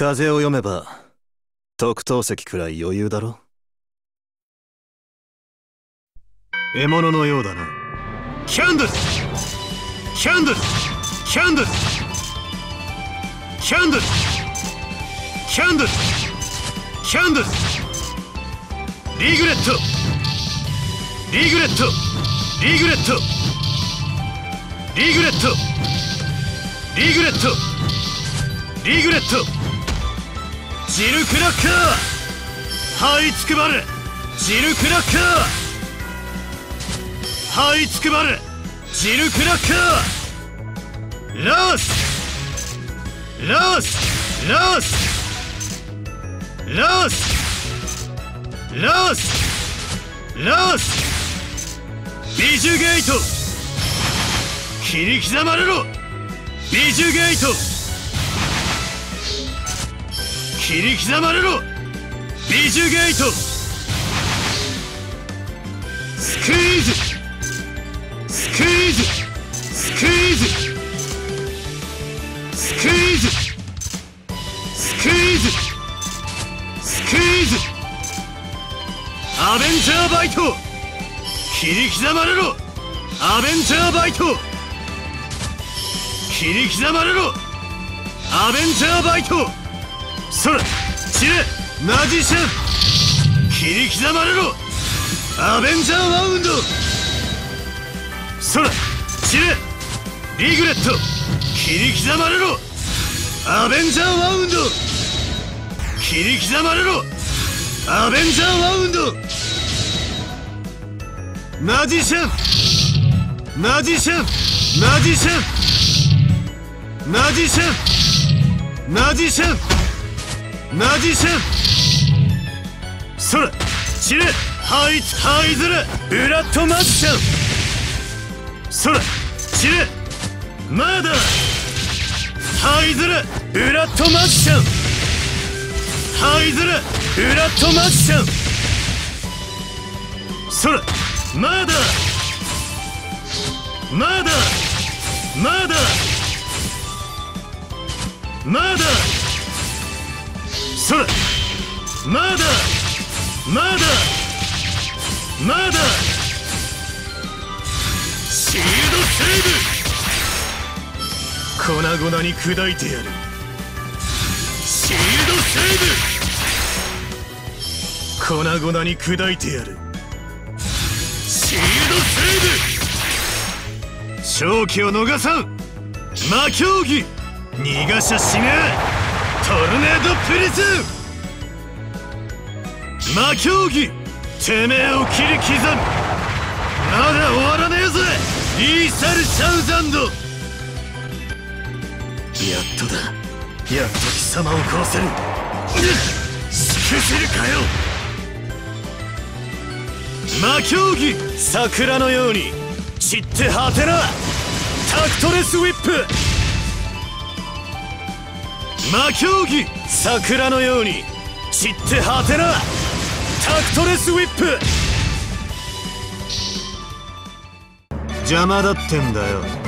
風を読めば特等席くらい余裕だろ？獲物のようだな。キャンドル！キャンドル！キャンドル！キャンドル！キャンドル！キャンドル！リグレット！リグレット！リグレット！リグレット！リグレット！リグレット！ジルクラッカー。這いつくばる。ジルクラッカー。這いつくばる。ジルクラッカー。ラース。ラース。ラース。ラース。ラース。ラス。ビジュゲート。切り刻まれろ。ビジュゲート。切り刻まれろ。ビジュゲート。スクイーズ。スクイーズ。スクイーズ。スクイーズ。スクイーズ。スクイーズ。アベンジャーバイト。切り刻まれろ。アベンジャーバイト。切り刻まれろ。アベンジャーバイト。そら散れマジシャン切り刻まれろ。アベンジャーワウンド。そら散れリグレット。切り刻まれろ。アベンジャーワウンド。切り刻まれろ。アベンジャーワウンド。マジシャンマジシャンマジシャンマジシャンマジシャンマジシャン。そら散れハイツハイズルブラッドマジシャン。そら散れマーダー。ハイズルブラッドマジシャン。ハイズルブラッドマジシャン。そらマーダー。マーダー。マーダー。マーダー。そらマーダーマーダーマーダーシールドセーブ。粉々に砕いてやる。シールドセーブ。粉々に砕いてやる。シールドセーブ。勝機を逃さん。魔競技。逃がしゃしねえ。ルネードプリズ。魔競技てめえを切り刻むまだ終わらねえぜリーサル・シャウザンド。やっとだ。やっと貴様を殺せる。しくじるかよ。魔競技桜のように。散って果てな。タクトレスウィップ。魔競技桜のように散って果てなタクトレスウィップ。邪魔だってんだよ。